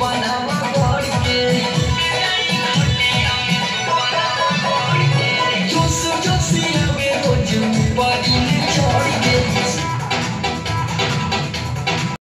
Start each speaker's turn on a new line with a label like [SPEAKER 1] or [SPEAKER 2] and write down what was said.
[SPEAKER 1] बनावा